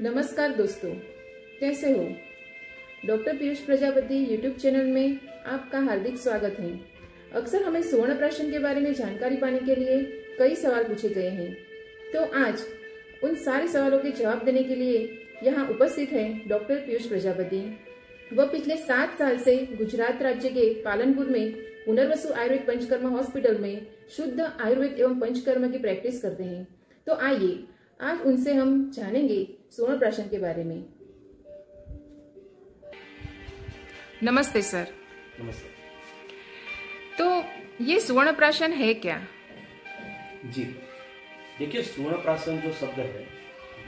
नमस्कार दोस्तों, कैसे हो? Doctor Piyush Prajapati YouTube channel में आपका हार्दिक स्वागत है। अक्सर हमें सुवर्ण प्राशन के बारे में जानकारी पाने के लिए कई सवाल पूछे गए हैं। तो आज, उन सारे सवालों के जवाब देने के लिए यहाँ उपस्थित है डॉक्टर पीयूष प्रजापति। वह पिछले सात साल से गुजरात राज्य के पालनपुर में पुनर्वसु आयुर्वेद पंचकर्मा हॉस्पिटल में शुद्ध आयुर्वेद एवं पंचकर्मा की प्रैक्टिस करते हैं। तो आइए, आज उनसे हम जानेंगे सुवर्ण प्राशन के बारे में। नमस्ते सर। नमस्ते। तो ये सुवर्ण प्राशन है क्या? जी। देखिए सुवर्ण प्राशन जो शब्द है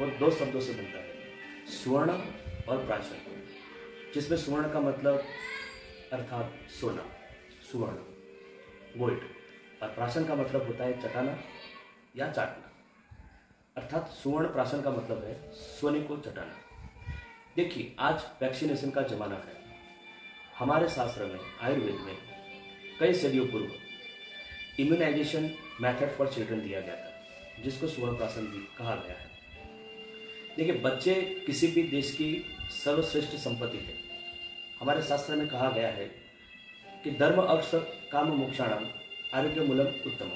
वो दो शब्दों से बनता है। स्वर्ण और प्राशन। जिसमें सुवर्ण का मतलब अर्थात सोना सुवर्ण गोल्ड और प्राशन का मतलब होता है चटाना या चाटना। अर्थात सुवर्ण प्राशन का मतलब है सोने को चटाना देखिए, आज वैक्सीनेशन का जमाना है। हमारे शास्त्र में, आयुर्वेद में, कई सदियों पूर्व इम्यूनाइजेशन मेथड फॉर चिल्ड्रन दिया गया था, जिसको सुवर्ण प्राशन भी कहा गया है। देखिए, बच्चे किसी भी देश की सर्वश्रेष्ठ संपत्ति है। हमारे शास्त्र में कहा गया है कि धर्म, अर्थ, काम, मोक्षाणाम, आरोग्य, मूलम, उत्तम।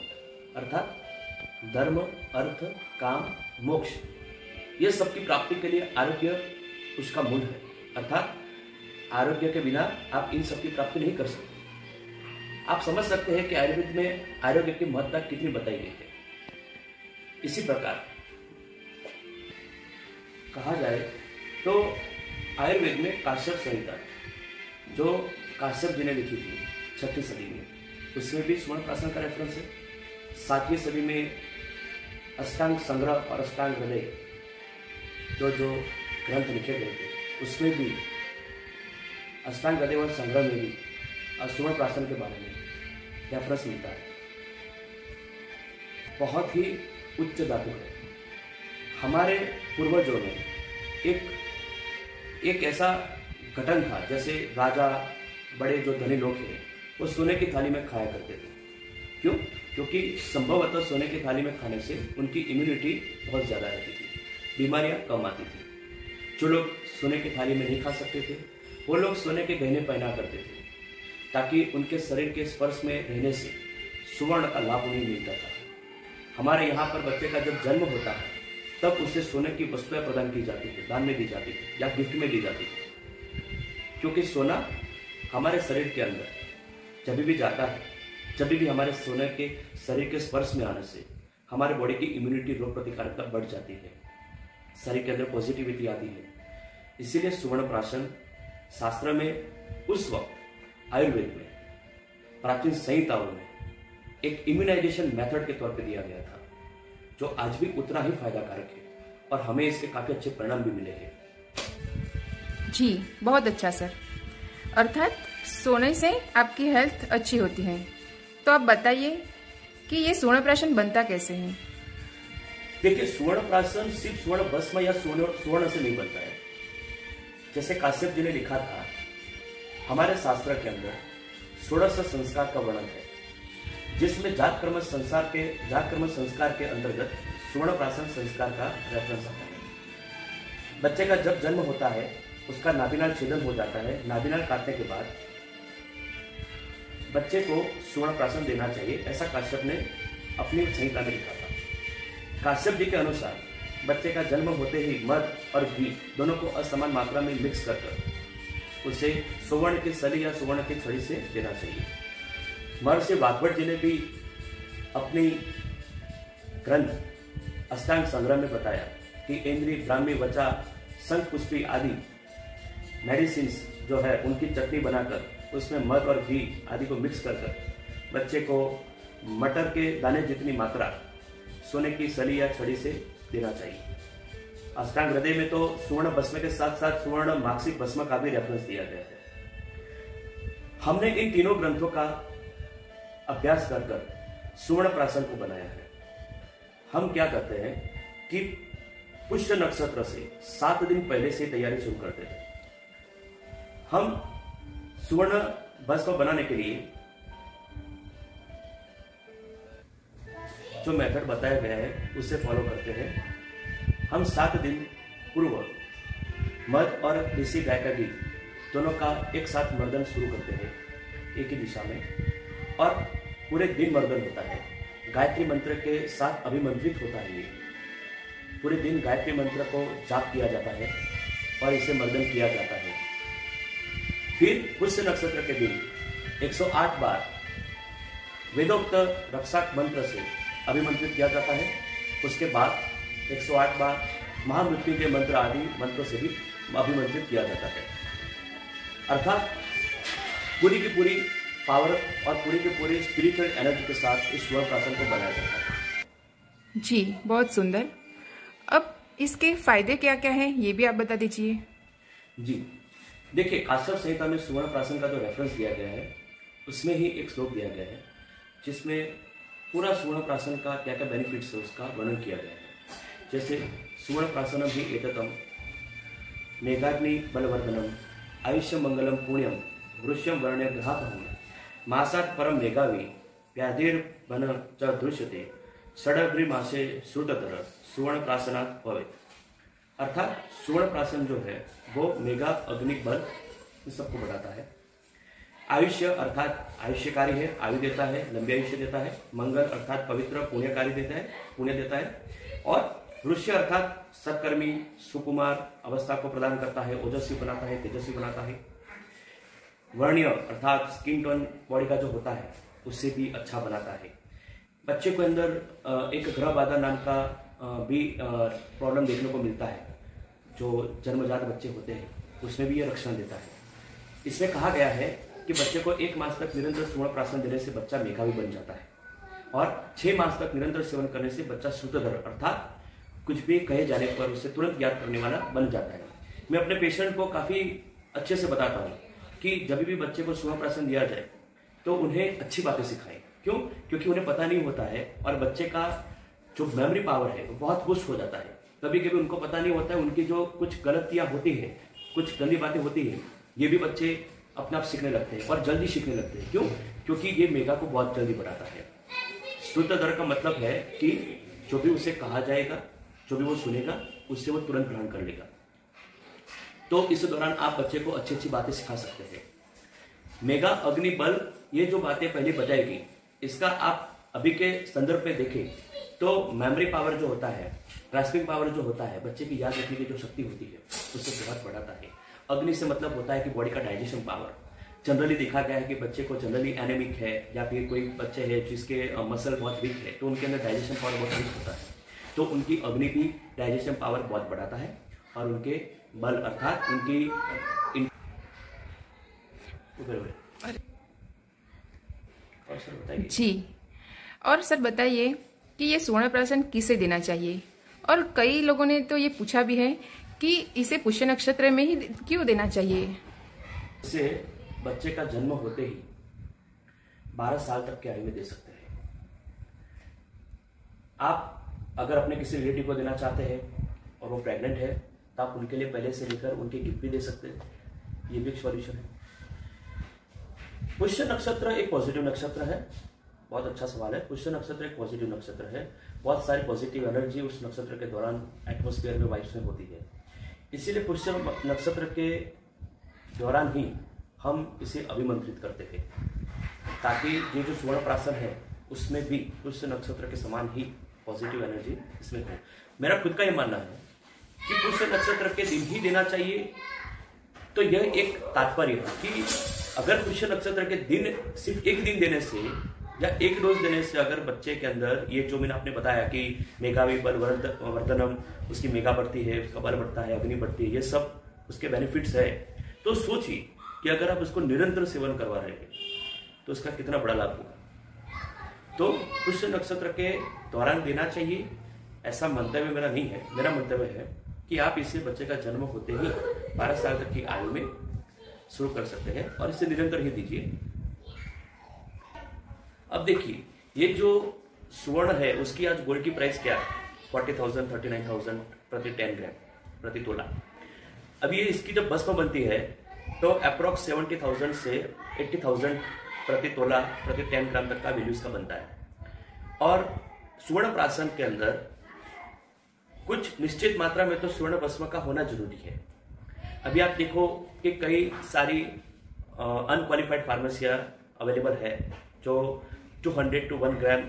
अर्थात धर्म, अर्थ, काम, मोक्ष, ये सब की प्राप्ति के लिए आरोग्य उसका मूल है। अर्थात आरोग्य के बिना आप इन सब की प्राप्ति नहीं कर सकते। आप समझ सकते हैं कि आयुर्वेद में आरोग्य की महत्ता कितनी बताई गई है। इसी प्रकार, कहा जाए तो आयुर्वेद में काश्यप संहिता, जो काश्यप जी ने लिखी थी, छठी सदी में, उसमें भी स्वर्ण प्राशन का रेफरेंस है। सातवीं सदी में अष्टांग संग्रह और अष्टांग हृदय जो जो ग्रंथ लिखे गए थे। उसमें भी, अष्टांग हृदय और संग्रह में भी सुवर्ण प्राशन के बारे में रेफरेंस मिलता है। बहुत ही उच्च धातु है। हमारे पूर्वजों ने एक एक ऐसा घटन था, जैसे राजा, बड़े जो धनी लोग हैं, वो सोने की थाली में खाया करते थे। क्यों? क्योंकि संभवतः सोने की थाली में खाने से उनकी इम्यूनिटी बहुत ज़्यादा रहती थी। बीमारियाँ कम आती थी। जो लोग सोने की थाली में नहीं खा सकते थे, वो लोग सोने के गहने पहना करते थे, ताकि उनके शरीर के स्पर्श में रहने से सुवर्ण का लाभ उन्हें मिलता था। हमारे यहाँ पर बच्चे का जब जन्म होता है, तब उसे सोने की वस्तुएँ प्रदान की जाती थी, दान में दी जाती थी या गिफ्ट में दी जाती थी। क्योंकि सोना हमारे शरीर के अंदर जब भी जाता है जब भी हमारे सोने के शरीर के स्पर्श में आने से हमारे बॉडी की इम्यूनिटी रोग प्रतिकारकता बढ़ जाती है। शरीर के अंदर पॉजिटिविटी आती है। इसीलिए सुवर्ण प्राशन शास्त्र में उस वक्त आयुर्वेद में, प्राचीन संहिताओं में एक इम्यूनाइजेशन मेथड के तौर पे दिया गया था, जो आज भी उतना ही फायदाकारक है और हमें इसके काफ़ी अच्छे परिणाम भी मिले हैं। जी, बहुत अच्छा सर। अर्थात सोने से आपकी हेल्थ अच्छी होती है। तो आप बताइए कि ये स्वर्ण प्राशन बनता कैसे है? देखिए स्वर्ण प्राशन सिर्फ़ स्वर्ण भस्म या स्वर्ण स्वर्ण से नहीं बनता है। जैसे काश्यप जी ने लिखा था, हमारे शास्त्र के अंदर षोड़श संस्कार का वर्णन है, जिसमें जात कर्म संस्कार के जात कर्म संस्कार के अंतर्गत स्वर्ण प्राशन संस्कार का रेफरेंस आता है। बच्चे का जब जन्म होता है, उसका नाभिनाल छेदन हो जाता है। नाभिनाल काटने के बाद बच्चे को सुवर्ण प्राशन देना चाहिए, ऐसा काश्यप ने अपनी संहिता में लिखा था। काश्यप जी के अनुसार, बच्चे का जन्म होते ही मध और घी दोनों को असमान मात्रा में मिक्स कर कर उसे सुवर्ण के सली या सुवर्ण की छड़ी से देना चाहिए। महर्षि बागवट जी ने भी अपनी ग्रंथ अष्टांग संग्रह में बताया कि इंद्री ब्राह्मी, वचा संघ पुष्पी आदि मेडिसिन जो है, उनकी चटनी बनाकर उसमें मध और घी आदि को मिक्स कर कर। बच्चे को मटर के दाने जितनी मात्रा सोने की सली या छड़ी से देना चाहिए। अष्टांग हृदय में तो सुवर्ण भस्म के साथ साथ सुवर्ण मार्क्सिक भस्म का भी रेफरेंस दिया गया है। हमने इन तीनों ग्रंथों का अभ्यास कर कर सुवर्ण प्राशन को बनाया है। हम क्या करते हैं कि पुष्य नक्षत्र से सात दिन पहले से तैयारी शुरू करते हैं। हम सुवर्ण बस को बनाने के लिए जो मेथड बताया गया है उसे फॉलो करते हैं। हम सात दिन पूर्व मध और देसी गाय का घी दोनों का एक साथ मर्दन शुरू करते हैं, एक ही दिशा में। और पूरे दिन मर्दन होता है। गायत्री मंत्र के साथ अभिमंत्रित होता है ये। पूरे दिन गायत्री मंत्र को जाप किया जाता है और इसे मर्दन किया जाता है। फिर पुष्य नक्षत्र के दिन 108 बार वेदोक्त रक्षक मंत्र से अभिमंत्रित किया जाता है। उसके बाद 108 बार महामृत्यु के मंत्र आदि मंत्रों से भी अभिमंत्रित किया जाता है। अर्थात पूरी की पूरी पावर और पूरी की पूरी स्पिरिचुअल एनर्जी के साथ इस स्वर्ण प्राशन को बनाया जाता है। जी बहुत सुंदर। अब इसके फ़ायदे क्या क्या हैं ये भी आप बता दीजिए। जी देखिए आश्रम संहिता में सुवर्ण प्राशन का जो रेफरेंस दिया गया है, उसमें ही एक श्लोक दिया गया है, जिसमें पूरा सुवर्ण प्राशन का क्या क्या बेनिफिट्स है उसका वर्णन किया गया है। जैसे सुवर्ण प्राशनम भी एततम, मेघाग्नि बलवर्धनम, आयुष्य मंगलम पुण्यम वृश्यम वर्ण्य ग्रहात मासात परम मेघावी व्याधिर्भन च दृश्यते षडग्री श्रुततर सुवर्ण प्राशनात् भवे अर्थात सुवर्ण प्राशन जो है, वो मेघा अग्नि बल सबको बताता है। आयुष्य अर्थात आयुष्यकारी है, आयु देता है, लंबी आयुष्य देता है, मंगल अर्थात पवित्र, पुण्यकारी देता है, पुण्य देता है। और ऋष्य अर्थात सत्कर्मी, सुकुमार अवस्था को प्रदान करता है, ओजस्वी बनाता है, तेजस्वी बनाता है। वर्णीय अर्थात स्किन टोन बॉडी का जो होता है, उससे भी अच्छा बनाता है। बच्चे के अंदर एक ग्रह बाधा नाम का भी प्रॉब्लम देखने को मिलता है, जो जन्मजात बच्चे होते हैं, उसमें भी ये रक्षण देता है। इसमें कहा गया है कि बच्चे को एक मास तक निरंतर सुवर्ण प्राशन देने से बच्चा मेघावी बन जाता है और छह मास तक निरंतर सेवन करने से बच्चा श्रुतधर अर्थात कुछ भी कहे जाने पर उसे तुरंत याद करने वाला बन जाता है। मैं अपने पेशेंट को काफ़ी अच्छे से बताता हूँ कि जब भी बच्चे को सुवर्ण प्राशन दिया जाए तो उन्हें अच्छी बातें सिखाएँ। क्यों? क्योंकि उन्हें पता नहीं होता है और बच्चे का जो मेमोरी पावर है, वो बहुत पुष्ट हो जाता है। कभी कभी उनको पता नहीं होता है, उनकी जो कुछ गलतियाँ होती है, कुछ गंदी बातें होती है, ये भी बच्चे अपने आप सीखने लगते हैं और जल्दी सीखने लगते हैं। क्यों? क्योंकि ये मेगा को बहुत जल्दी बढ़ाता है। शुद्ध दर का मतलब है कि जो भी उसे कहा जाएगा, जो भी वो सुनेगा, उससे वो तुरंत ग्रहण कर लेगा। तो इस दौरान आप बच्चे को अच्छी अच्छी बातें सिखा सकते हैं। मेगा अग्नि बल, ये जो बातें पहले बताएगी इसका आप अभी के संदर्भ में देखें। तो मेमोरी पावर जो होता है ग्रास्पिंग पावर जो होता है बच्चे की याद रखने की जो शक्ति होती है उससे बहुत बढ़ाता है। अग्नि से मतलब होता है कि बॉडी का डाइजेशन पावर जनरली देखा गया है कि बच्चे को जनरली एनेमिक है या फिर कोई बच्चे है जिसके मसल बहुत वीक है तो उनके अंदर डाइजेशन पावर बहुत वीक होता है। तो उनकी अग्नि भी डाइजेशन पावर बहुत बढ़ाता है और उनके बल अर्थात उनकी. और सर बताइए। जी। और सर बताइए कि ये स्वर्ण प्राशन किसे देना चाहिए? और कई लोगों ने तो ये पूछा भी है कि इसे पुष्य नक्षत्र में ही क्यों देना चाहिए? इसे बच्चे का जन्म होते ही 12 साल तक की आयु में दे सकते हैं। आप अगर अपने किसी रिलेटिव को देना चाहते हैं और वो प्रेग्नेंट है तो आप उनके लिए पहले से लेकर उनकी गिफ्ट भी दे सकते हैं। ये भी एक सॉल्यूशन है। पुष्य नक्षत्र एक पॉजिटिव नक्षत्र है। बहुत अच्छा सवाल है। पुष्य नक्षत्र एक पॉजिटिव नक्षत्र है। बहुत सारी पॉजिटिव एनर्जी उस नक्षत्र के दौरान एटमोस्फियर में वाइब्स में होती है। इसीलिए पुष्य नक्षत्र के दौरान ही हम इसे अभिमंत्रित करते हैं, ताकि ये जो स्वर्ण प्राशन है, उसमें भी पुष्य नक्षत्र के समान ही पॉजिटिव एनर्जी इसमें हो। मेरा खुद का ये मानना है कि पुष्य नक्षत्र के दिन ही देना चाहिए। तो यह एक तात्पर्य है कि अगर पुष्य नक्षत्र के दिन सिर्फ़ एक दिन देने से या एक डोज देने से अगर बच्चे के अंदर, ये जो मैंने आपने बताया कि मेगावी बल वर्धनम, उसकी मेगा बढ़ती है, उसका बल बढ़ता है, अग्नि बढ़ती है, ये सब उसके बेनिफिट्स है। तो सोचिए कि अगर आप उसको निरंतर सेवन करवा रहे हैं तो उसका कितना बड़ा लाभ होगा? तो पुष्य नक्षत्र के दौरान देना चाहिए। ऐसा मंतव्य मेरा नहीं है। मेरा मंतव्य है कि आप इसे बच्चे का जन्म होते ही बारह साल तक की आयु में शुरू कर सकते हैं और इसे निरंतर ही दीजिए। अब देखिए, ये जो सुवर्ण है, उसकी आज गोल्ड की प्राइस क्या है? Forty thousand thirty nine thousand प्रति टेन ग्राम प्रति तोला। अब ये इसकी जब भस्म बनती है तो अप्रोक्स सेवेंटी थाउज़ेंड से एट्टी थाउज़ेंड प्रति तोला, प्रति टेन ग्राम तक का वैल्यू इसका बनता है। और सुवर्ण प्राशन के अंदर कुछ निश्चित मात्रा में तो स्वर्ण भस्म का होना ज़रूरी है। अभी आप देखो कि कई सारी अनक्वालिफाइड फार्मेसिया अवेलेबल है, जो 200 टू वन ग्राम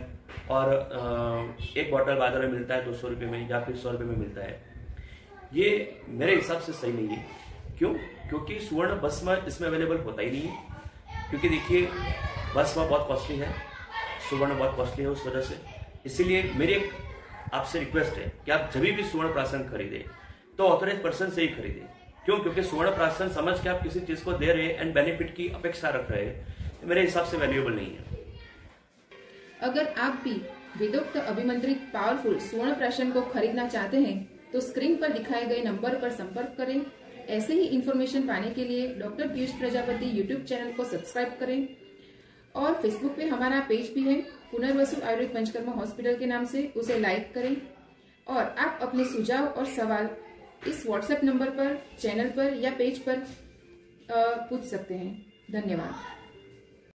और एक बॉटल बाज़ार में मिलता है दो सौ रुपये में या फिर सौ रुपये में मिलता है। ये मेरे हिसाब से सही नहीं है। क्यों? क्योंकि सुवर्ण भस्म इसमें अवेलेबल होता ही नहीं है। क्योंकि देखिए, भस्म बहुत कॉस्टली है, सुवर्ण बहुत कॉस्टली है उस वजह से। इसीलिए मेरी एक आपसे रिक्वेस्ट है कि आप जब भी सुवर्ण प्राशन खरीदे तो ऑथोराइज पर्सन से ही खरीदें। क्यों? क्योंकि सुवर्ण प्राशन समझ के आप किसी चीज़ को दे रहे हैं एंड बेनिफिट की अपेक्षा रख रहे हैं तो मेरे हिसाब से वैल्यूएबल नहीं है। अगर आप भी विदोक्त, अभिमंत्रित पावरफुल स्वर्ण प्राशन को खरीदना चाहते हैं तो स्क्रीन पर दिखाए गए नंबर पर संपर्क करें। ऐसे ही इंफॉर्मेशन पाने के लिए doctor Piyush Prajapati YouTube channel को सब्सक्राइब करें। और फेसबुक पे हमारा पेज भी है पुनर्वसु आयुर्वेद पंचकर्मा हॉस्पिटल के नाम से, उसे लाइक करें। और आप अपने सुझाव और सवाल इस व्हाट्सएप नंबर पर चैनल पर या पेज पर पूछ सकते हैं। धन्यवाद।